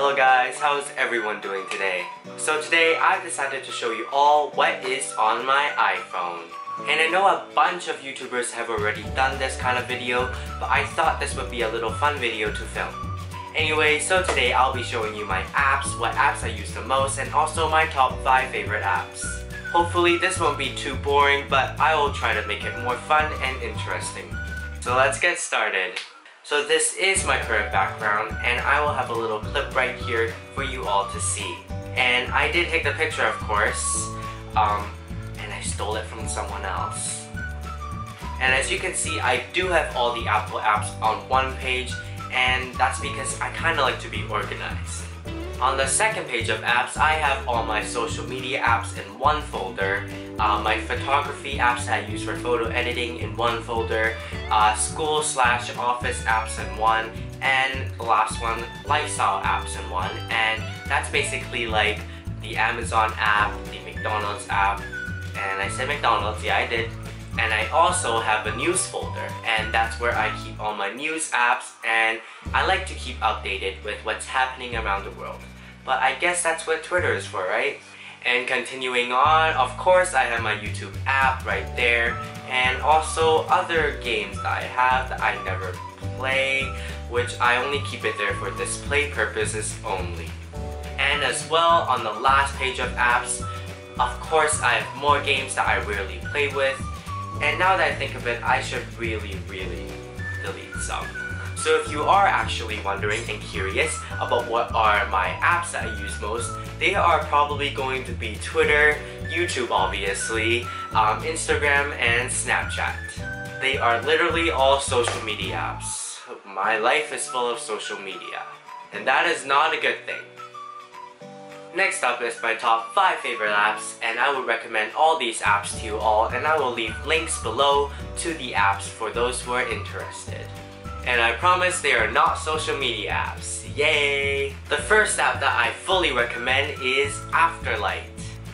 Hello guys, how's everyone doing today? So today I've decided to show you all what is on my iPhone. And I know a bunch of YouTubers have already done this kind of video, but I thought this would be a little fun video to film. Anyway, so today I'll be showing you my apps, what apps I use the most, and also my top 5 favorite apps. Hopefully this won't be too boring, but I will try to make it more fun and interesting. So let's get started. So this is my current background and I will have a little clip right here for you all to see. And I did take the picture of course, um, and I stole it from someone else. And as you can see, I do have all the Apple apps on one page and that's because I kinda like to be organized. On the second page of apps, I have all my social media apps in one folder, uh, my photography apps that I use for photo editing in one folder, uh, school slash office apps in one, and the last one, lifestyle apps in one. And that's basically like the Amazon app, the McDonald's app, and I said McDonald's, yeah I did, and I also have a news folder and that's where I keep all my news apps and I like to keep updated with what's happening around the world. But I guess that's what Twitter is for, right? And continuing on, of course I have my YouTube app right there and also other games that I have that I never play which I only keep it there for display purposes only. And as well on the last page of apps, of course I have more games that I rarely play with and now that I think of it, I should really, really delete some. So if you are actually wondering and curious about what are my apps that I use most, they are probably going to be Twitter, YouTube obviously, um, Instagram, and Snapchat. They are literally all social media apps. My life is full of social media. And that is not a good thing. Next up is my top 5 favorite apps and I would recommend all these apps to you all and I will leave links below to the apps for those who are interested. And I promise they are not social media apps. Yay! The first app that I fully recommend is Afterlight.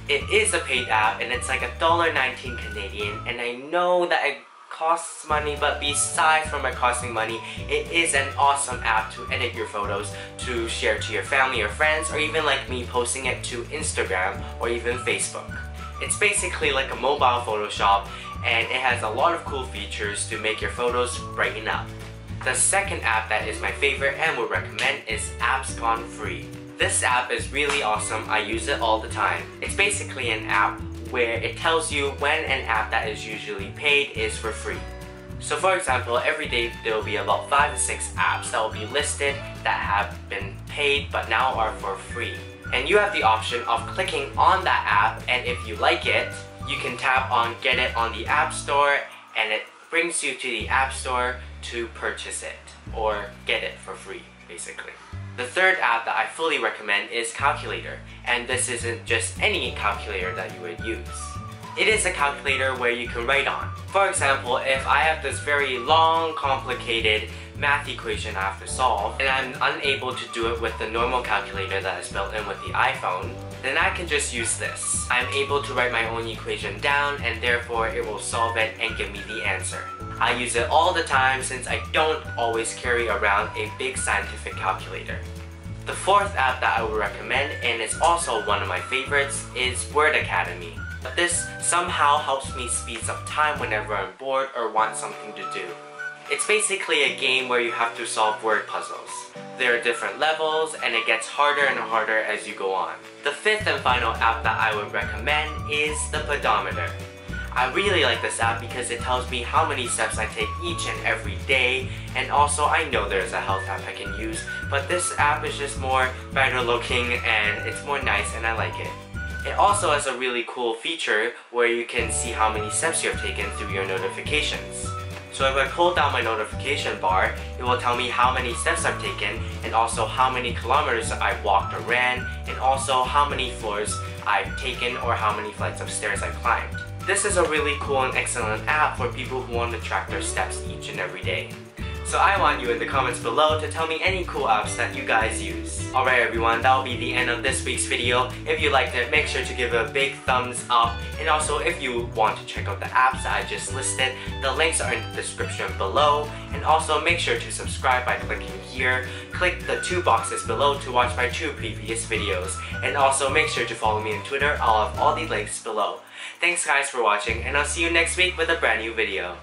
It is a paid app and it's like $1.19 Canadian and I know that it costs money, but besides from it costing money, it is an awesome app to edit your photos, to share to your family or friends, or even like me posting it to Instagram or even Facebook. It's basically like a mobile Photoshop and it has a lot of cool features to make your photos brighten up. The second app that is my favorite and would recommend is Apps Gone Free. This app is really awesome, I use it all the time. It's basically an app where it tells you when an app that is usually paid is for free. So for example, every day there will be about 5 to 6 apps that will be listed that have been paid but now are for free. And you have the option of clicking on that app and if you like it, you can tap on get it on the App Store and it brings you to the App Store to purchase it or get it for free basically. The third app that I fully recommend is Calculator, and this isn't just any calculator that you would use. It is a calculator where you can write on. For example, if I have this very long, complicated math equation I have to solve, and I'm unable to do it with the normal calculator that is built in with the iPhone, then I can just use this. I'm able to write my own equation down, and therefore it will solve it and give me the answer. I use it all the time since I don't always carry around a big scientific calculator. The fourth app that I would recommend, and it's also one of my favorites, is Word Academy. But this somehow helps me speed up time whenever I'm bored or want something to do. It's basically a game where you have to solve word puzzles. There are different levels and it gets harder and harder as you go on. The fifth and final app that I would recommend is the pedometer. I really like this app because it tells me how many steps I take each and every day and also I know there's a health app I can use but this app is just more better looking and it's more nice and I like it. It also has a really cool feature where you can see how many steps you have taken through your notifications. So if I pull down my notification bar, it will tell me how many steps I've taken and also how many kilometers I've walked or ran and also how many floors I've taken or how many flights of stairs I've climbed. This is a really cool and excellent app for people who want to track their steps each and every day. So I want you in the comments below to tell me any cool apps that you guys use. Alright everyone, that will be the end of this week's video. If you liked it, make sure to give a big thumbs up. And also if you want to check out the apps that I just listed, the links are in the description below. And also make sure to subscribe by clicking here. Click the two boxes below to watch my two previous videos. And also make sure to follow me on Twitter, I'll have all the links below. Thanks guys for watching and I'll see you next week with a brand new video.